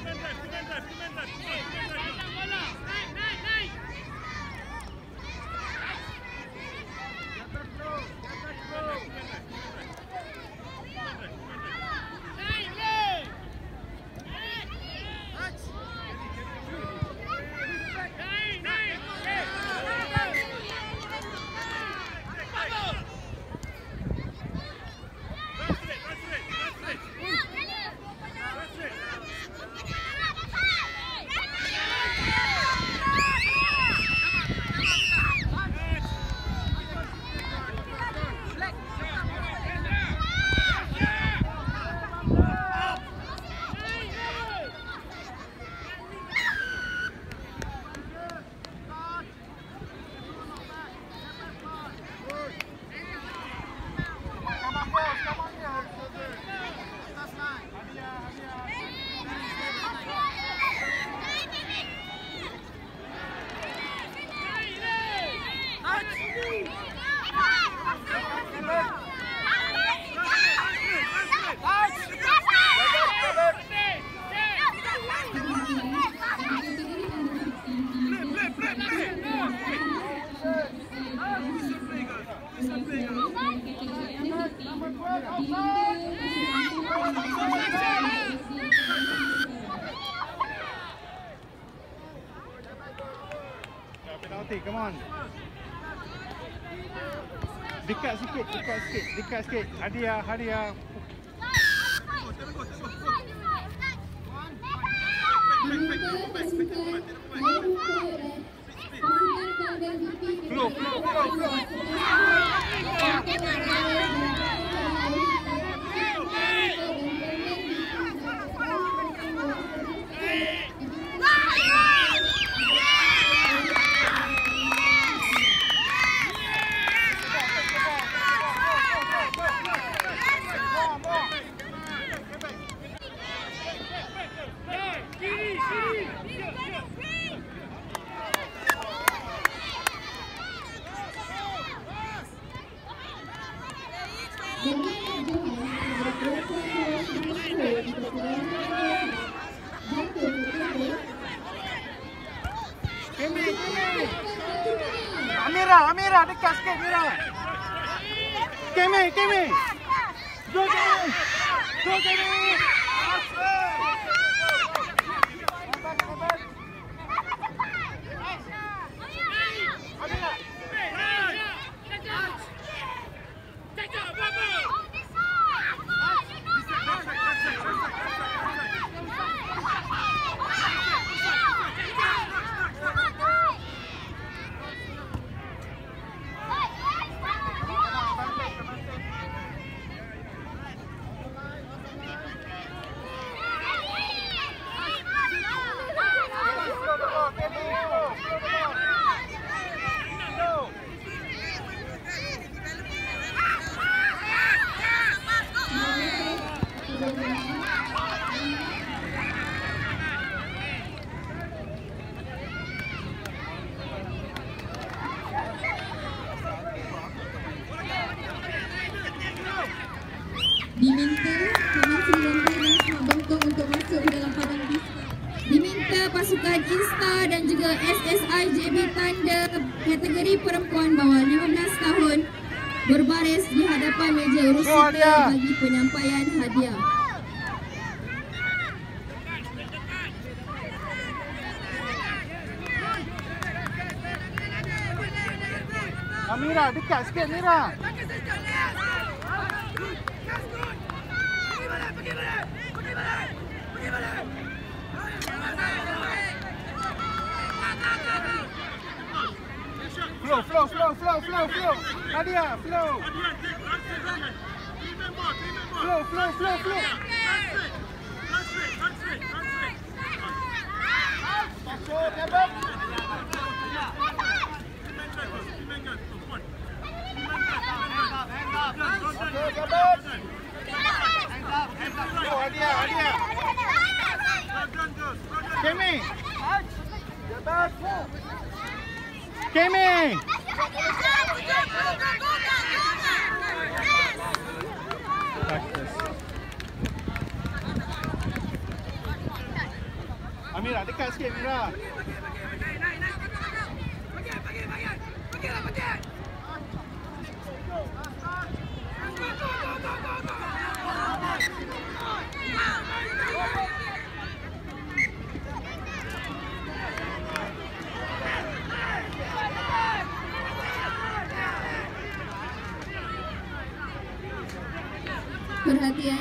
Pimenta, pimenta, pimenta, pimenta. Penalty, come on. Dekat sikit, dekat sikit, dekat sikit. Hadiah, hadiah. Flow, flow, flow, flow. Kemi, Kemi. Amira, Amira, dekat sikit Amira. Kemi, Kemi. Go Kemi. Go Kemi. Diminta pasukan Insta dan juga SSI JB Tanda kategori perempuan bawah 15 tahun berbaris di hadapan meja urus Go, Adia. kita bagi penyampaian hadiah. Amira, dekat sikit Amira. Flow, flow, flow, flow, flow, flow. Nadia, flow. Flow, flow, flow, flow. Masuk, Kevin. Okey, Kevin. Flow, hadiah, hadiah. Kemi. Kemi. Practice. Mira, dekat sikit Mira. Perhatian.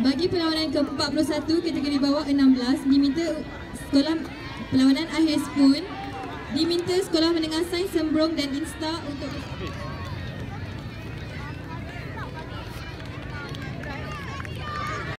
Bagi perlawanan ke-41 kategori bawah 16 diminta sekolah perlawanan akhir spoon diminta sekolah menengah sains sembrong dan insta untuk.